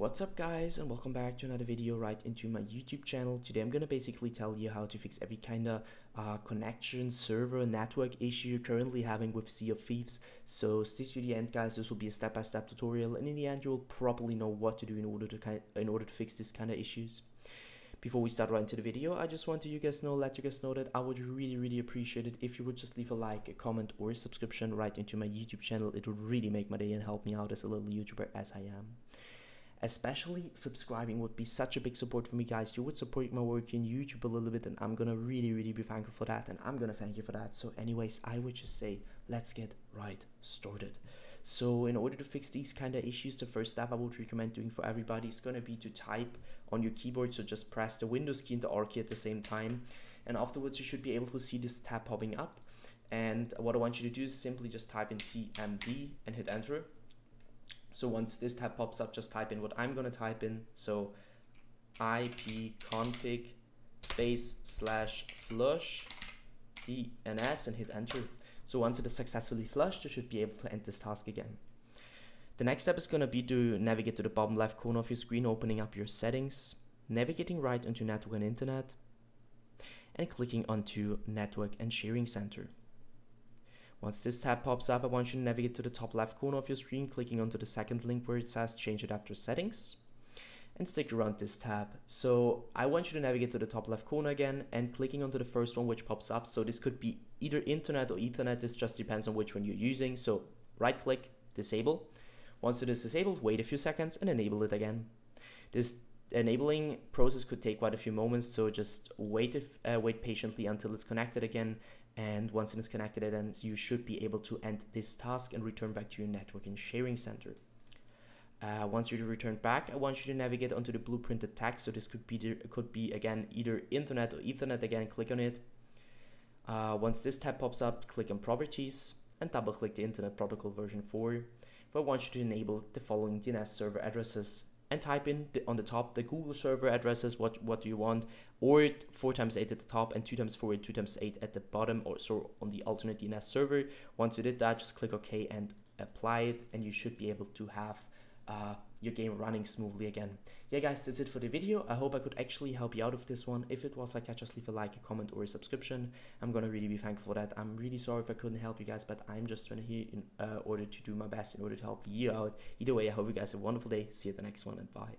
what's up guys and welcome back to another video right into my YouTube channel. Today I'm gonna basically tell you how to fix every kind of uh, connection, server, network issue you're currently having with Sea of Thieves. So stay to the end guys, this will be a step-by-step -step tutorial and in the end you'll probably know what to do in order to kind in order to fix this kind of issues. Before we start right into the video, I just want to you guys know, let you guys know that I would really, really appreciate it if you would just leave a like, a comment, or a subscription right into my YouTube channel. It would really make my day and help me out as a little YouTuber as I am especially subscribing would be such a big support for me guys. You would support my work in youtube a little bit and i'm gonna really really be thankful for that and i'm gonna thank you for that. So anyways i would just say let's get right started. So in order to fix these kind of issues the first step i would recommend doing for everybody is going to be to type on your keyboard. So just press the windows key and the r key at the same time and afterwards you should be able to see this tab popping up. And what i want you to do is simply just type in cmd and hit enter so once this tab pops up, just type in what I'm going to type in. So ipconfig space slash flush DNS and hit enter. So once it is successfully flushed, you should be able to end this task again. The next step is going to be to navigate to the bottom left corner of your screen, opening up your settings, navigating right into network and internet, and clicking onto network and sharing center. Once this tab pops up, I want you to navigate to the top left corner of your screen, clicking onto the second link where it says change adapter settings and stick around this tab. So I want you to navigate to the top left corner again and clicking onto the first one which pops up. So this could be either internet or ethernet. This just depends on which one you're using. So right click, disable. Once it is disabled, wait a few seconds and enable it again. This enabling process could take quite a few moments. So just wait, if, uh, wait patiently until it's connected again and once it is connected then you should be able to end this task and return back to your networking sharing center. Uh, once you return back, I want you to navigate onto the blueprinted text. So this could be could be again either internet or Ethernet. Again, click on it. Uh, once this tab pops up, click on properties and double click the Internet Protocol version 4. But I want you to enable the following DNS server addresses and type in the, on the top the Google server addresses, what, what do you want, or 4 times 8 at the top and 2 times 4 and 2 times 8 at the bottom, or so on the alternate DNS server. Once you did that, just click OK and apply it, and you should be able to have uh, your game running smoothly again. Yeah guys, that's it for the video. I hope I could actually help you out with this one. If it was like that, just leave a like, a comment or a subscription. I'm gonna really be thankful for that. I'm really sorry if I couldn't help you guys, but I'm just trying to here in uh, order to do my best in order to help you out. Either way, I hope you guys have a wonderful day. See you at the next one and bye.